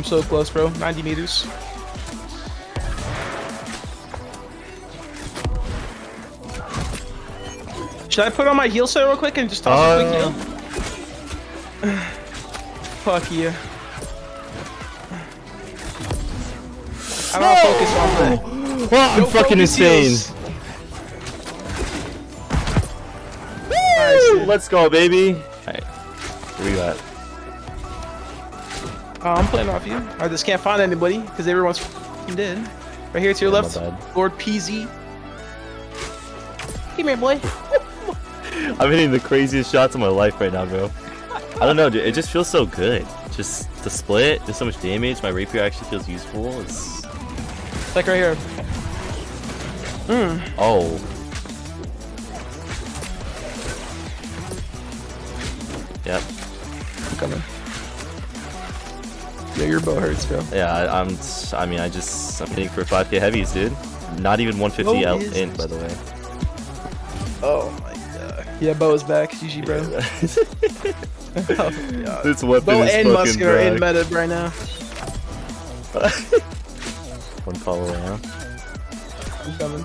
I'm so close, bro. 90 meters. Should I put on my heal set real quick and just toss Uh, a quick heal? Fuck you. I don't focus on that. Oh, I'm fucking insane. Nice. Let's go, baby. Alright. Where you at? Oh, I'm playing off you. I just can't find anybody because everyone's f***ing dead. Right here to your Yeah, left. Lord PZ. Come here, boy. I'm hitting the craziest shots of my life right now, bro. I don't know, dude. It just feels so good. Just the split, does so much damage. My rapier actually feels useful. It's Like right here. Hmm. oh, yep. I'm coming. Yeah, your bow hurts, bro. Yeah, I, I'm. I mean, I just I'm hitting for 5k heavies, dude. Not even 150 Oh, out is- in, by the way. Oh my god. Yeah, bow is back. GG, bro. oh, god. this weapon Bow is and fucking musket are in back. meta right now. One call away, huh? I'm coming.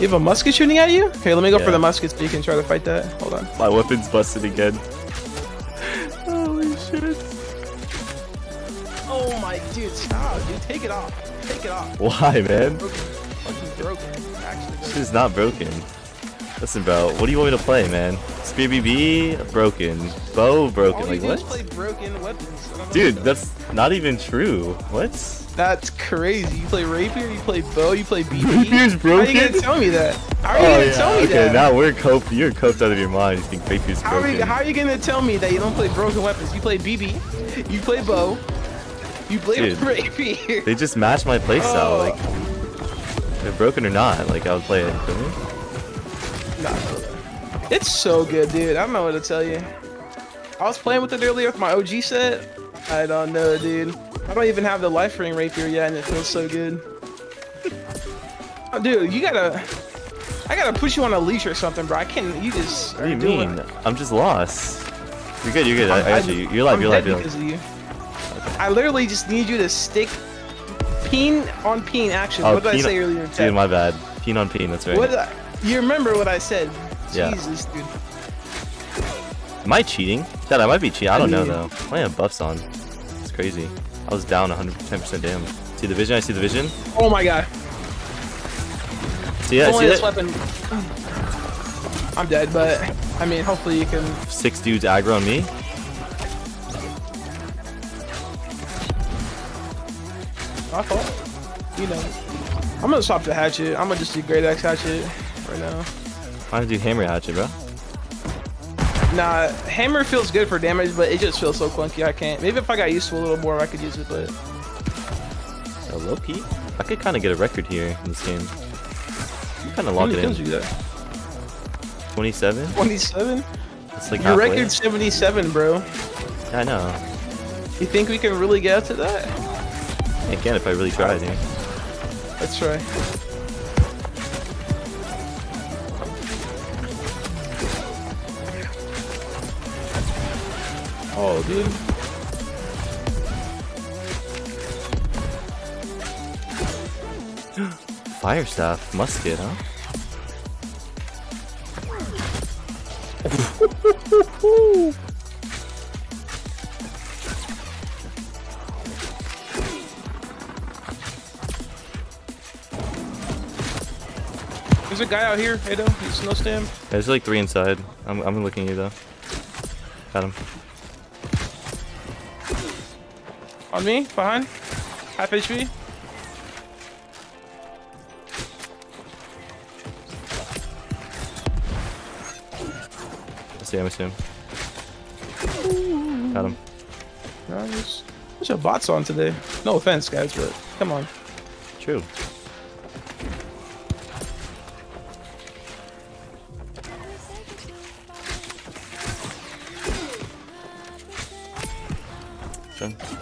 You have a musket shooting at you? Okay, let me go for the musket so you can try to fight that. Hold on. My weapon's busted again. Holy shit. Oh my dude, stop, dude. Take it off. Take it off. Why, man? Broken. Fucking broken. Actually, This is not broken. Listen, bro. What do you want me to play, man? Spear BB broken. Bow broken. All Like you what? play broken weapons. I don't know Dude, what that's not even true. What? That's crazy. You play rapier, you play bow, you play BB. Rapier's How are you broken? gonna tell me that? How are you oh, gonna tell me Oh, okay. that? Now we're coped. You're coped out of your mind. You think rapier's how, are broken? you, how are you gonna tell me that you don't play broken weapons? You play BB, you play bow, you play Dude. rapier. They just match my playstyle. Oh. Like, they're broken or not. Like, I would play it. Nah, it's so good, dude. I don't know what to tell you. I was playing with it earlier with my OG set. I don't know, dude. I don't even have the life ring rapier yet, and it feels so good. Oh, dude, you gotta. I gotta put you on a leash or something, bro. I can't. You just. What do you mean? I'm just lost. You're good. You're good. I, I got you. You're live. I'm You're live. dead You're because live. of you. I literally just need you to stick peen on peen action. Oh, what did I say earlier? Dude, my bad. Peen on peen. That's right. What I, you remember what I said? Yeah. Jesus, dude. Am I cheating? Dad, I might be cheating. I don't know mean- though. I have buffs on. It's crazy. I was down 110% damage. See the vision? I see the vision. Oh my god. See it? I Only see this it? weapon. I'm dead, but I mean, hopefully you can. Six dudes aggro on me. My fault. You know. I'm gonna swap the hatchet. I'm gonna just do great axe hatchet right now. I'm gonna do hammer hatchet, bro. Nah, hammer feels good for damage, but it just feels so clunky. I can't. Maybe if I got used to a little more, I could use it. But uh, So low key, I could kind of get a record here in this game. You kind of lock it in. you got? 27. 27. It's like Your halfway. record's 77, bro. Yeah, I know. You think we can really get to that? I can if I really try, dude. Let's try. Oh, dude. Fire staff, musket, huh? There's a guy out here, Eido. He's no stem. There's like three inside. I'm, I'm looking at you though. Got him. On me, behind. Half HP. I see him, I see him. Got him. Nice. Your bots on today. No offense, guys, but come on. True. done.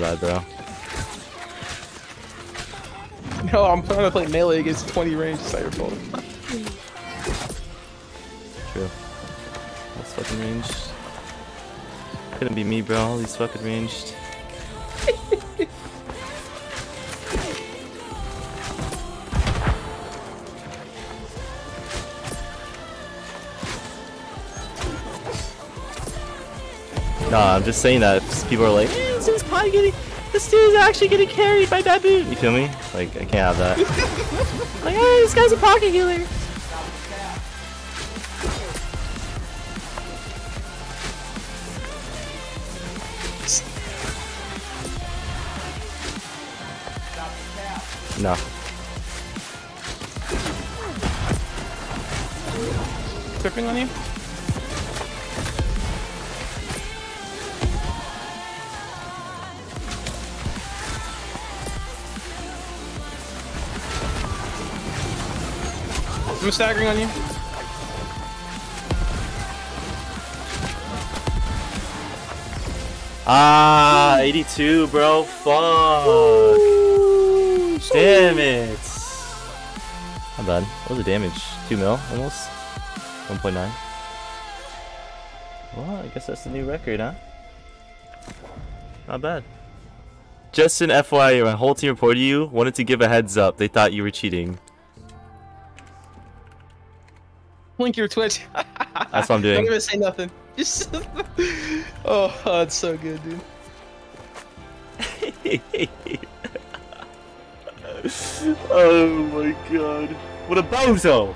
Bad, bro. No, I'm trying to play melee against 20 range. It's not your fault. True. That's fucking ranged. Couldn't be me, bro. All these fucking ranged. Nah, I'm just saying that people are like, "Eh, this dude's probably getting, this dude's actually getting carried by Baboon. You feel me? Like, I can't have that. like, hey, this guy's a pocket healer. No. Tripping on you? I'm staggering on you. Ah, 82, bro. Fuck. Damn it. Not bad. What was the damage? 2 mil, almost? 1.9. Well, I guess that's the new record, huh? Not bad. Just an FYI, my whole team reported you, wanted to give a heads up. They thought you were cheating. Link your Twitch. That's what I'm doing. Don't even say nothing. Just. oh, that's so good, dude. oh my god. What a bozo!